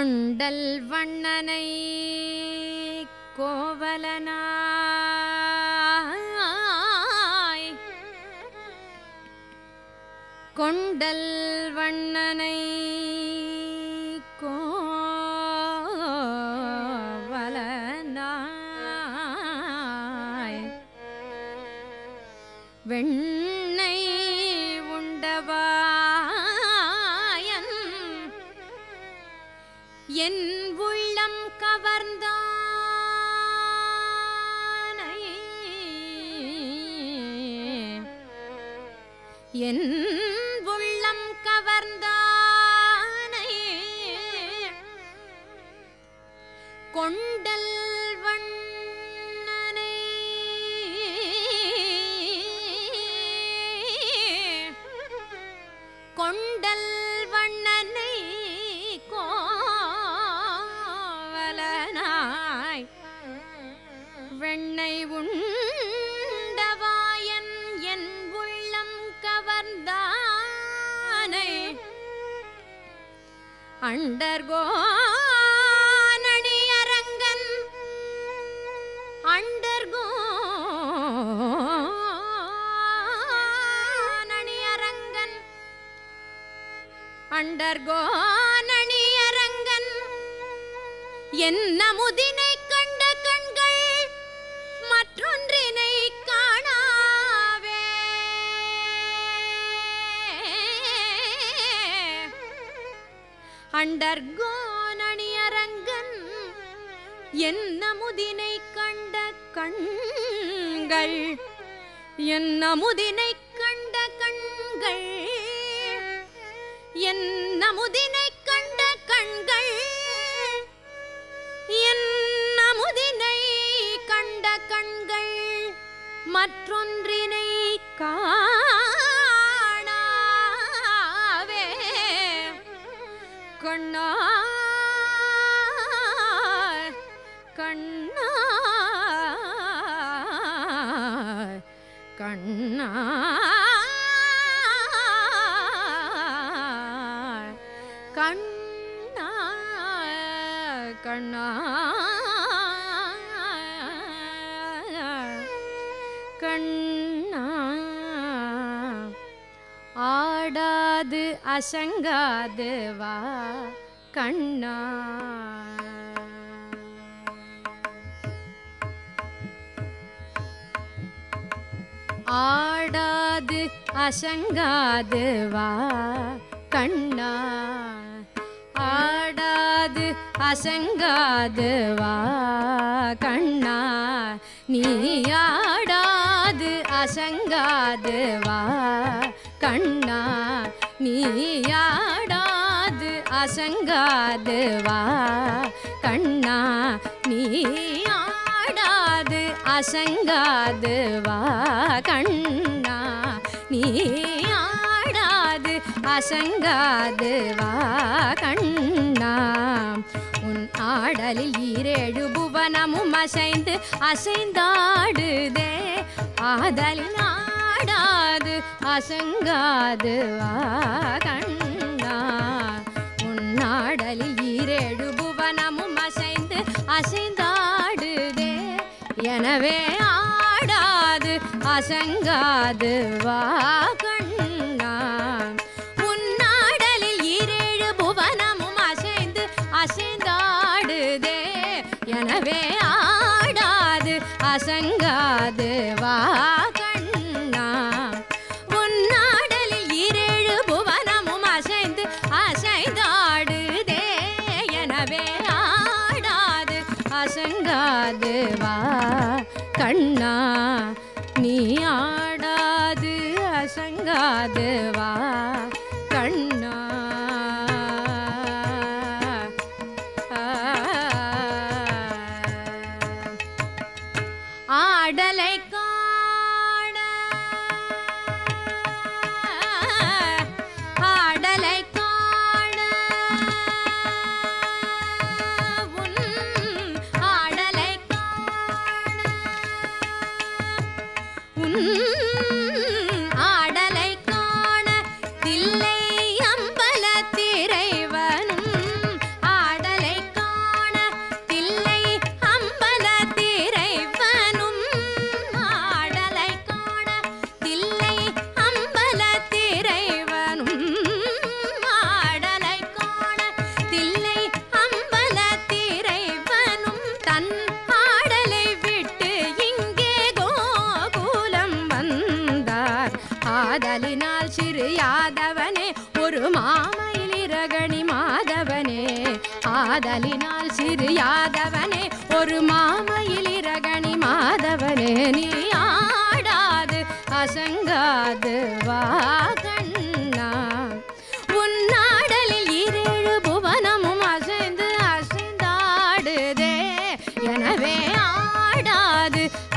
கொண்டல் வண்ணனை கோவலனாய். கொண்டல் வண்ணனை கோவலனாய். வெண் என் உள்ளம் கவர்ந்தானை? கொண்டல் அண்டர்கோனணி அரங்கன் அண்டர்கோனணி அரங்கன் அண்டர்கோனணி அரங்கன் என்ன முதினை அண்டர்கோனணி அரங்கன் என்ன முதினை கண்ட கண்கள் என்ன முதினை கண்ட கண்கள் என்ன கண்ணா. கண்ணா கண்ணா. கண்ணா. ஆடாது அசங்காது வா கண்ணா. ஆடாது அசங்காது வா கண்ணா. ஆடாது அசங்காது வா கண்ணா. நீ ஆடாது அசங்காது வா கண்ணா. நீ ஆடாது அசங்காது வா கண்ணா. நீ ஆடாது அசங்காது வா கண்ணா. நீ ஆடாது அசங்காது வா கண்ணா. உன் ஆடலில் ஈரேழு புவனமும் அசைந்து அசைந்தாடுதே. ஆதலில் ஆடாது அசங்காது வா கண்ணா. உன் ஆடலில் ஈரேழு புவனமும் அசைந்து அசைந்து எனவே ஆடாது அசங்காது வா கண்ணா. உன் சிறு ஒரு மாமையில் இரகணி மாதவனே. ஆதலினால் சிறு யாதவனே ஒரு மாமையில் இரகணி மாதவனே. நீ ஆடாது அசங்காது வா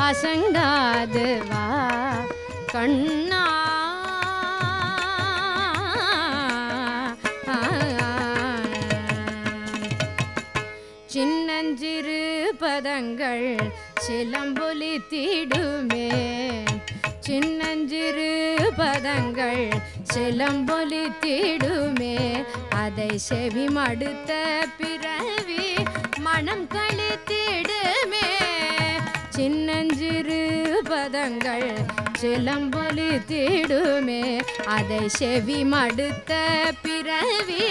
அசங்காது வா திரு பதங்கள் சிலம்பொலி தீடுமே சின்னஞ்சிறு பதங்கள் சிலம்பொலி தீடுமே அதை செவி மடுத்த பிறவி மனம் கழித்திடுமே. சின்னஞ்சிறு பதங்கள் சிலம்பொலி தீடுமே அதை செவி மடுத்த பிறவி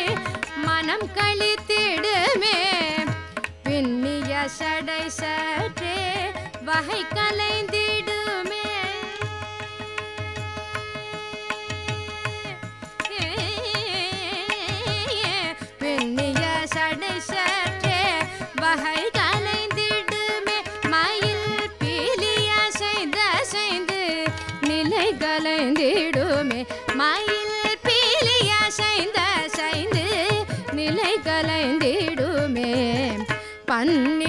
மனம் கழித்திடுமே. பின்னிய சடை சற்றே வகை கலைந்திடுமே. பின்னிய சடை சற்றே வகை கலைந்திடுமே. மயில் பீலிய செய்த செய்து நிலை கலைந்திடுமே. மயில் பீலிய செய்த செய்து நிலை கலைந்திடுமே. பன்னிரு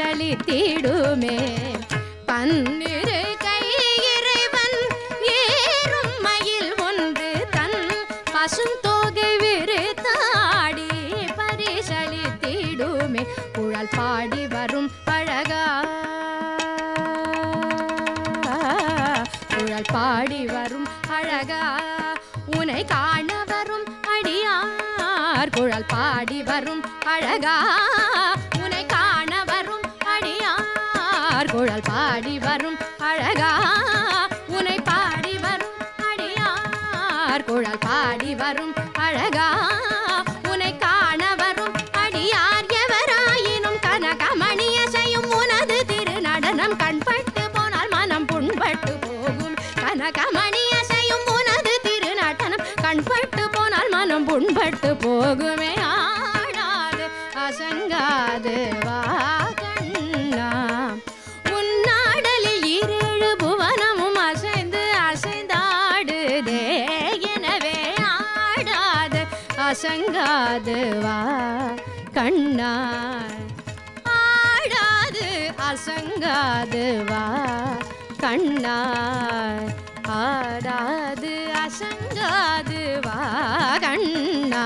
பரிசளித்திடுமே பன்னிரு கை இறைவன் ஏறும் மயில் ஒன்று தன் பசுந்தோகை விரித்தாடி. பரிசளித்திடுமே குழல் பாடி வரும் அழகா குழல் பாடி வரும் அழகா உனை காண வரும் அடியார் குழல் பாடி வரும் அழகா குழல் பாடி வரும் அழகா. உனை பாடி வரும் அடியார். குழல் பாடி வரும் அழகா. உனை காண வரும் அடியார். எவராயினும் கனகமணிய செய்யும் உனது திரு நடனம் கண்பட்டு போனால் மனம் புண்பட்டு போகும். கனகமணிய செய்யும் உனது திரு நடனம் கண்பட்டு போனால் மனம் புண்பட்டு போகுமே. ஆடாது அசங்காது வா. கசங்காது வா கண்ணா ஆடாது அசங்காது வா கண்ணா ஆடாது அசங்காது வா கண்ணா